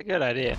A good idea.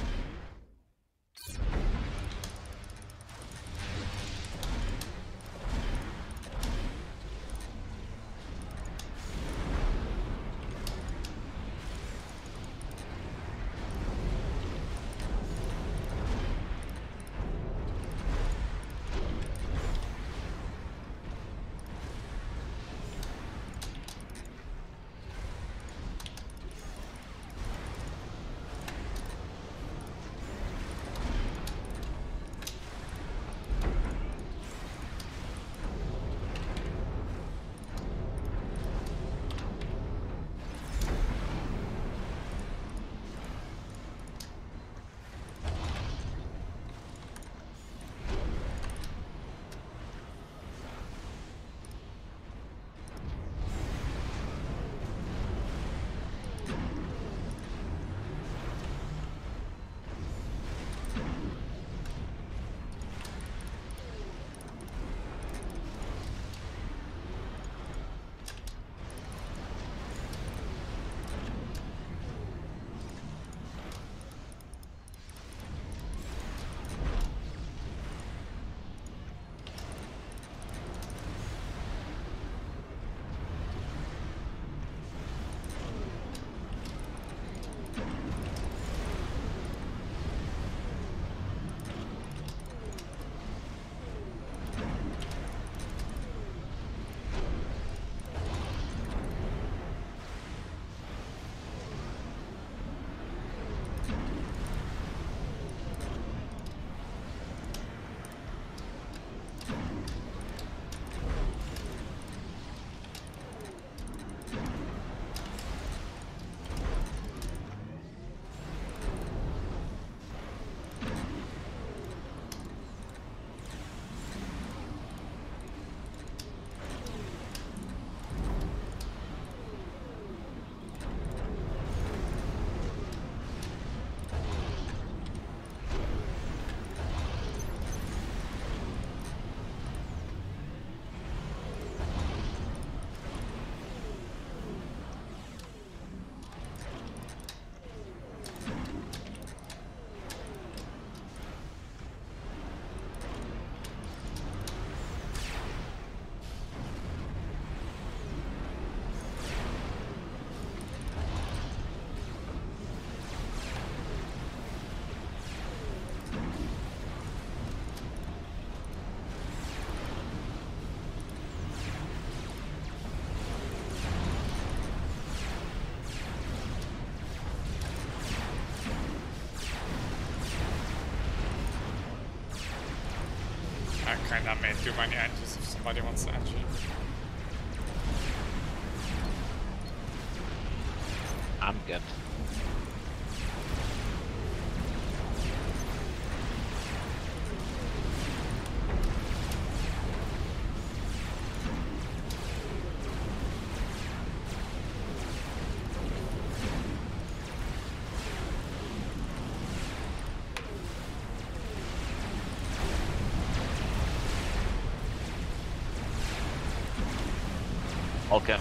Kinda made too many antis if somebody wants to. I'm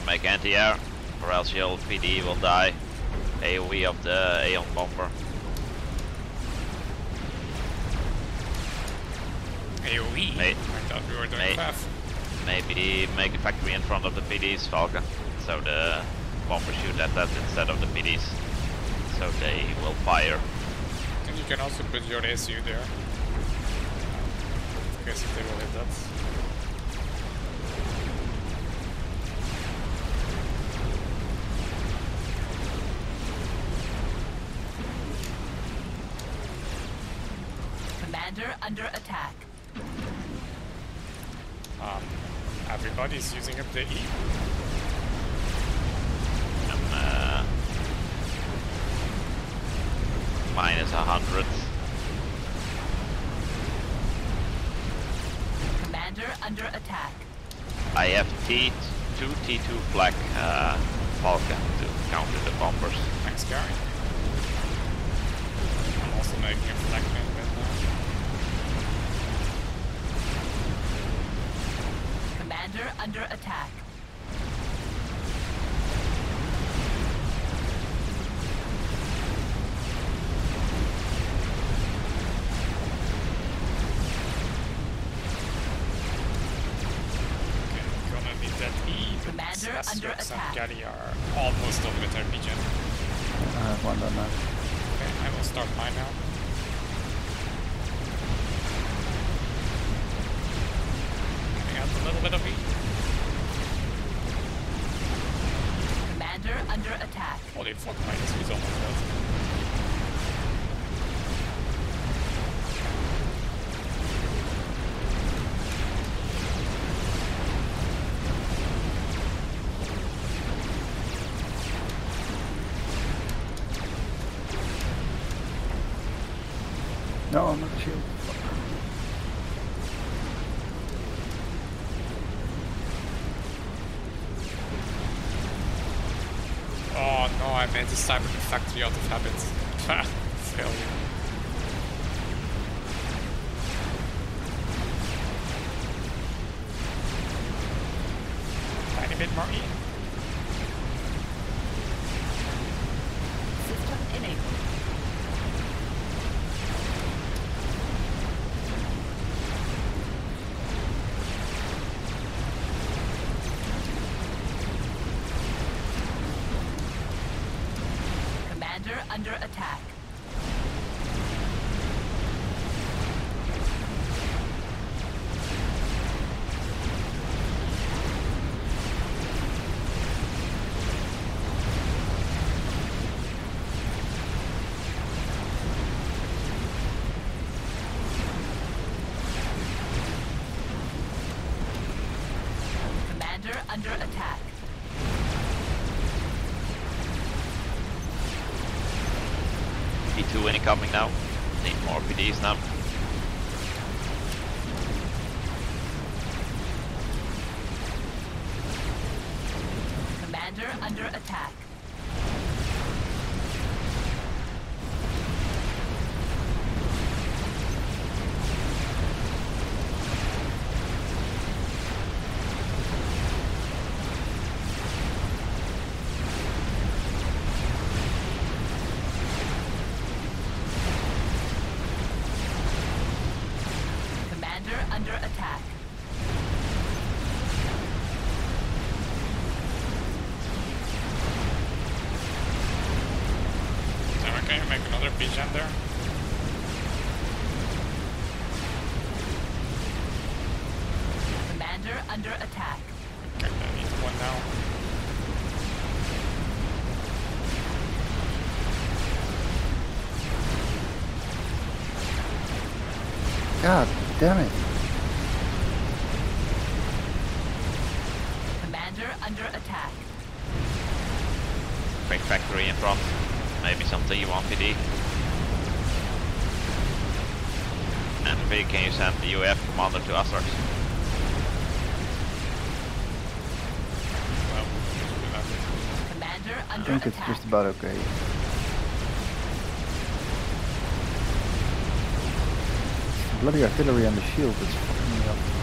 Make anti-air, or else your PD will die. AoE of the Aeon bomber. AoE? Mate. I thought we were doing Mate. path. Maybe make a factory in front of the PDs, Falcon. So the bomber shoot at that instead of the PDs. So they will fire. And you can also put your SU there. I guess if they will hit that. Under attack. Um, everybody's using up the E. I'm uh, minus a hundred. Commander under attack. I have T two T two black uh, Falcon to counter the bombers. Thanks, Gary. I'm also making a flak under attack. under Yox and attack. Gary are almost done with their regen. I have one done now. Okay, I will start mine now. Getting out a little bit of heat. Commander under attack. Holy fuck, minus he's almost dead. Under attack. Need more God damn it. Commander under attack. Quick factory in front. Maybe some T1 PD. And V, can you send the UF commander to Astrax? Well. Commander I think it's just about okay. Bloody artillery on the shield is fucking me up.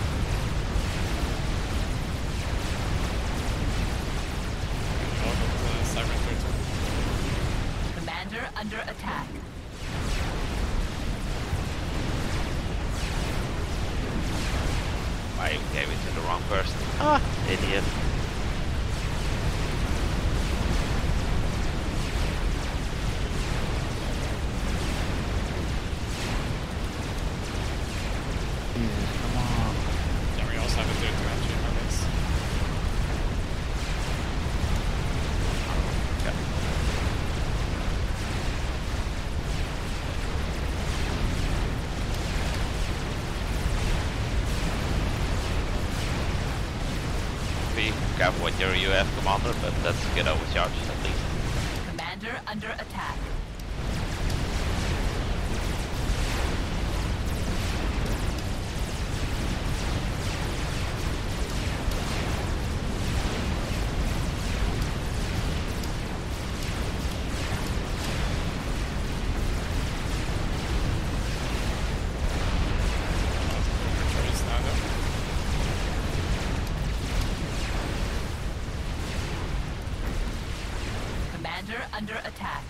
But let's get overcharged at least. Commander under attack. under attack.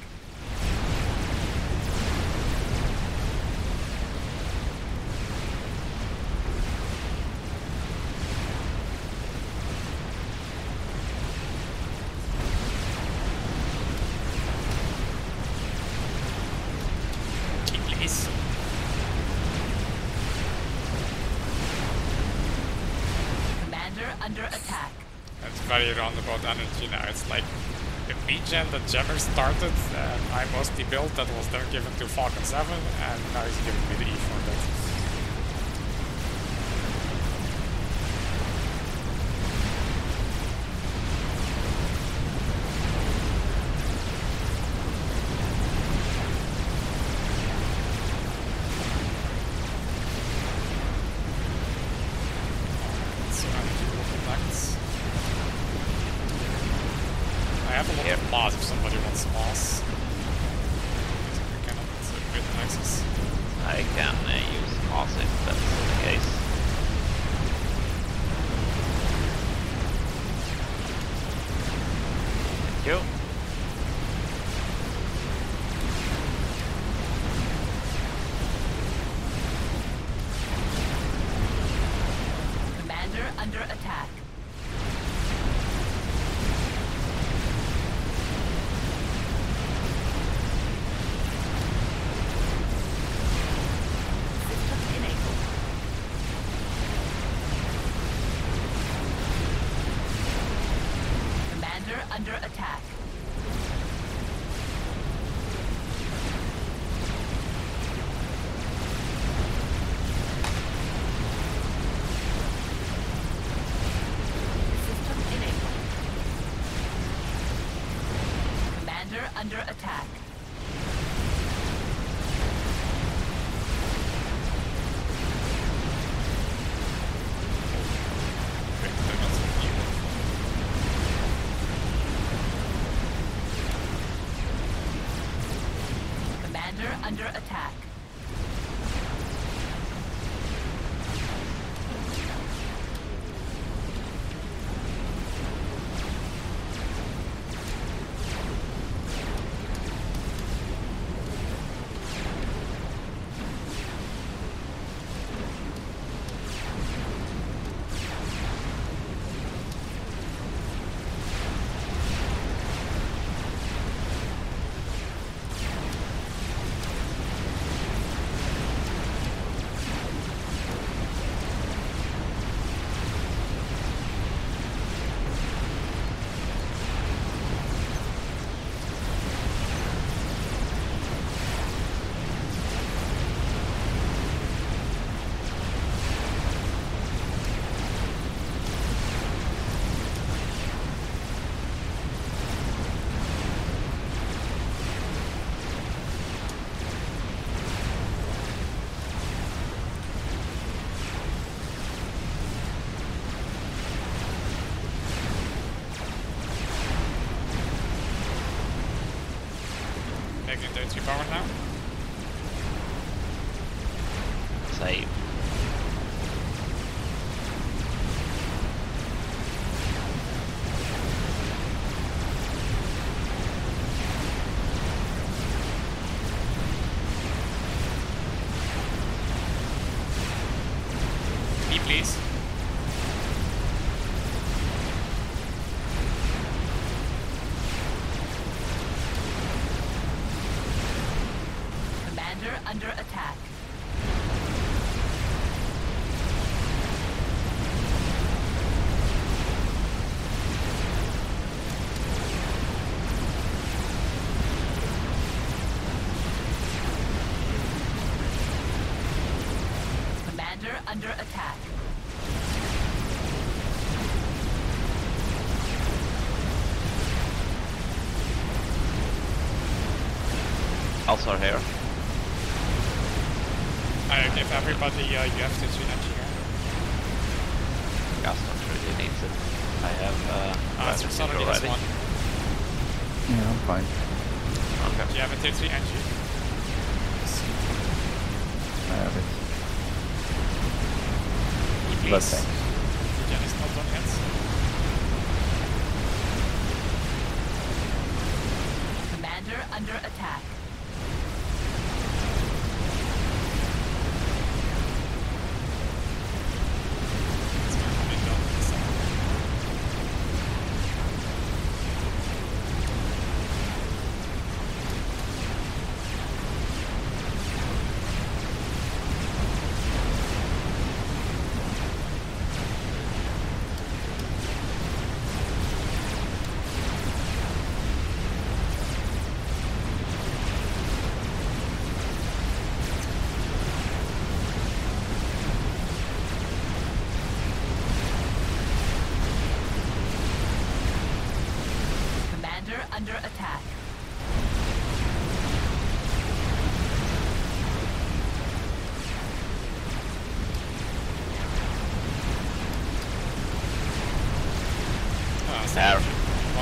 under attack. It's very roundabout energy now, it's like regen that Jammer started, and I mostly built that was then given to Falcon 7, and now he's giving me the E for that. So energy will connect. I have a lot Yep. of mods if somebody wants mods. 2 power now. Save. E please. Commander under attack. Commander under attack. Also here. I give everybody uh, you have to three energy here. Gas not really needs it. I have uh, Raptor so already has already. one. Yeah, I'm fine. Okay. Do you have a tier 3 energy? I have it. But please. thanks. Regen is not done yet. Commander under attack. It's gonna be done in a second.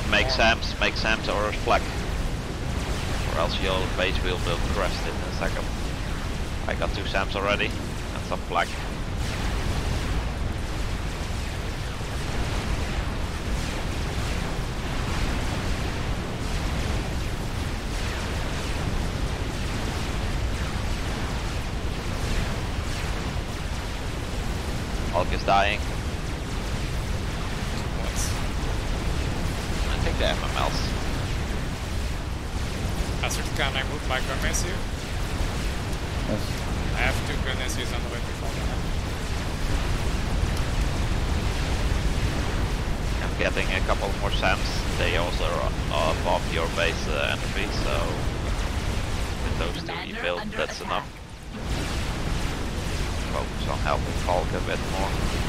make more. SAMs, make SAMs or flak. Or else your base will will crest in a second. I got two SAMs already and some flak. Hulk is dying. I think the MMLs. Astrid, can I move my gun here? Yes. I have two gun SUs on the way before that. I'm getting a couple more SAMs. They also are above your base uh, entropy, so with those two you build, that's attack. enough. Focus on helping Falk a bit more.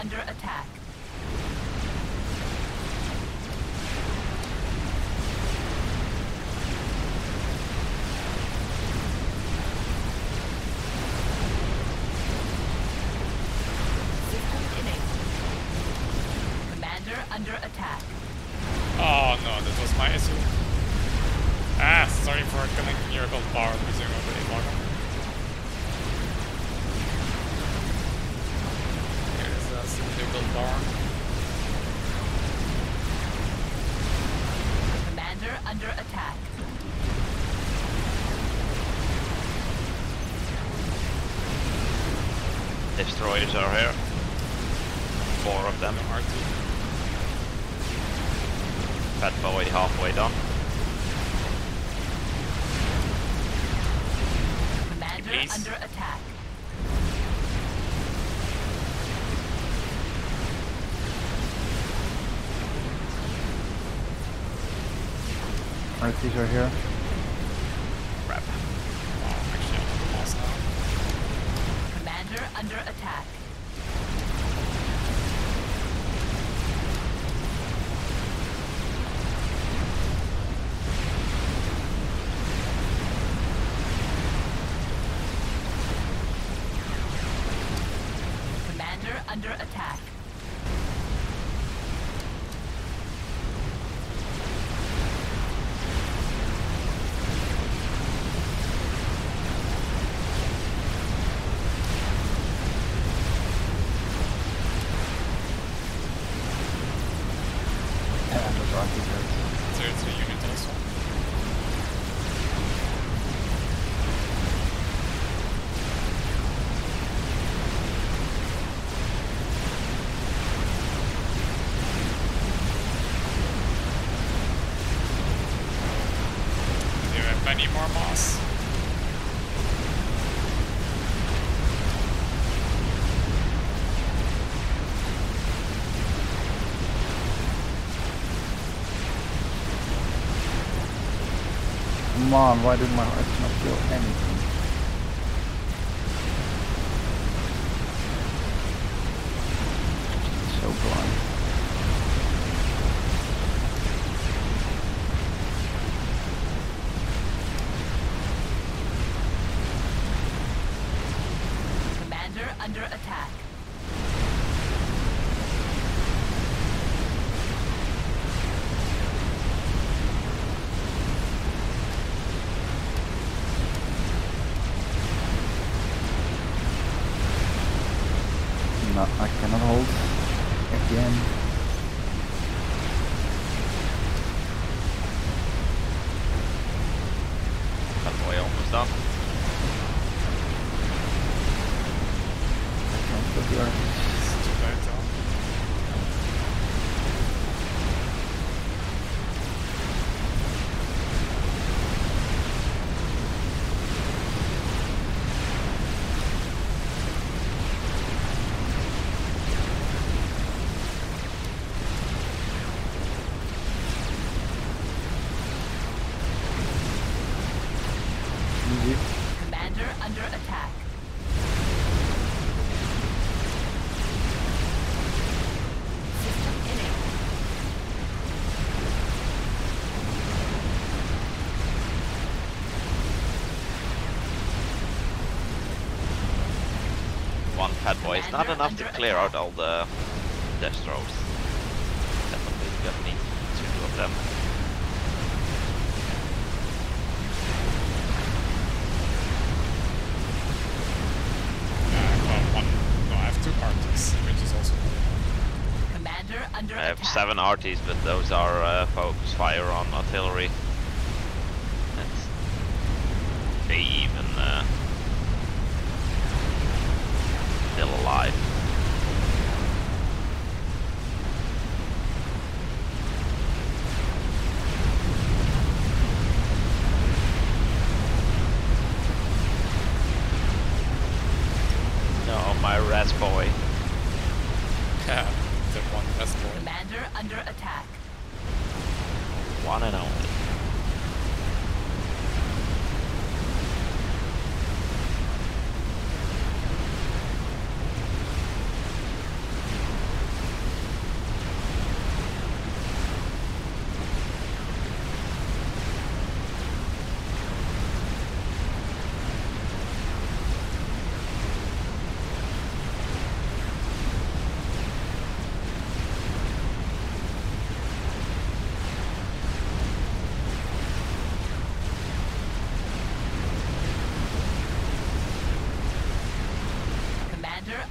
Under attack. Destroyers are here. Four of them. The R2. Fat boy halfway done. Commander Please. under attack. RTs are here. Crap. Oh, actually, I'm lost. Commander under attack. Commander under attack. Yeah, Come on, why did my heart not feel anything? So blind. Commander under attack. boy. It's not enough to clear out all the Destros. Definitely gonna two of them. I have attack. seven arties, but those are uh, focus fire on artillery. That's, they even uh,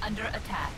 under attack.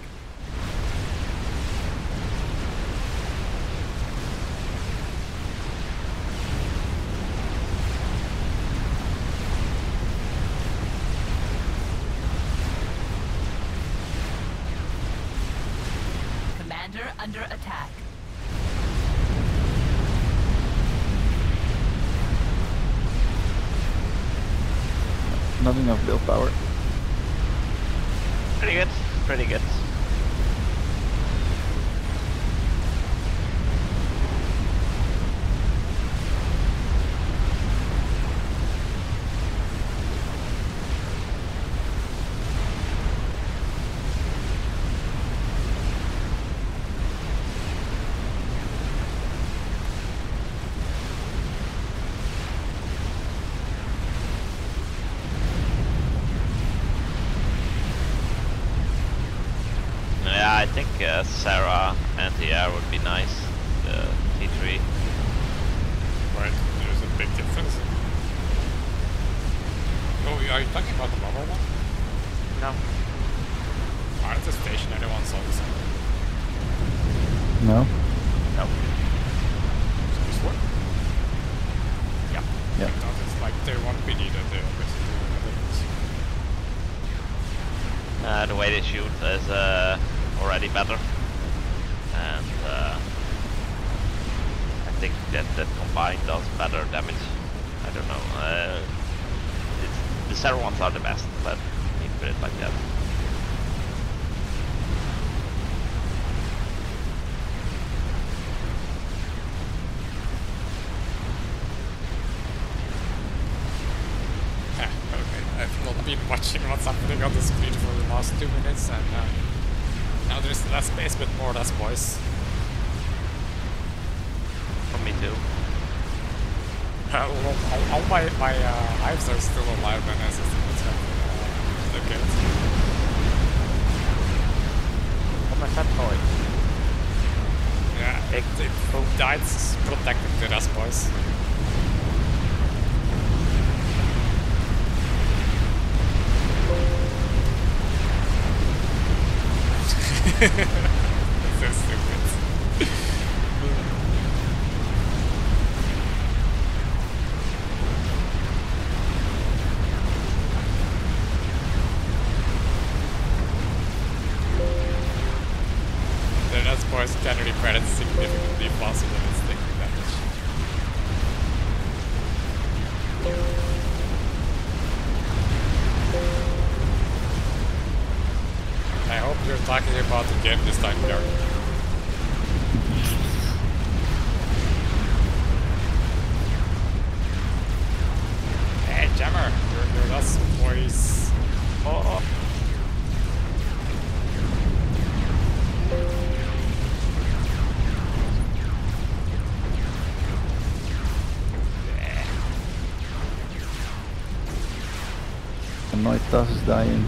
Sarah. Sarah ones are the best, let me put it like that. Not been watching what's happening on the screen for the last two minutes, and uh, now there's less space but more less boys. My my uh, hives are still alive and as it's uh, look at. Oh my fat boy. Yeah, it, it died protecting the rest boys. The Noitas is dying.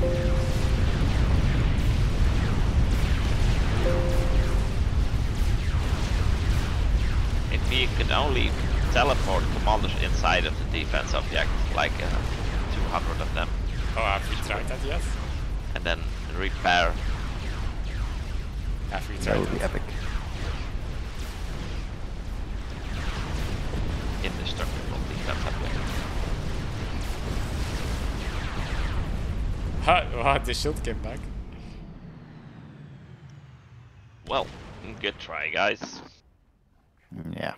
If we could only teleport commanders inside of the defense object, like uh, 200 of them, oh, have we tried that yet? and then repair. Have we That tried would be that? epic. indestructible wow, the shield came back. Well, good try, guys. Yeah.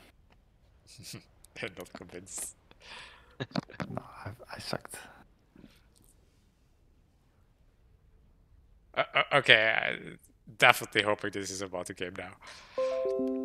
They're not convinced. No, I, I sucked. Uh, uh, okay, I definitely hoping this is about the game now.